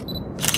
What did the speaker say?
you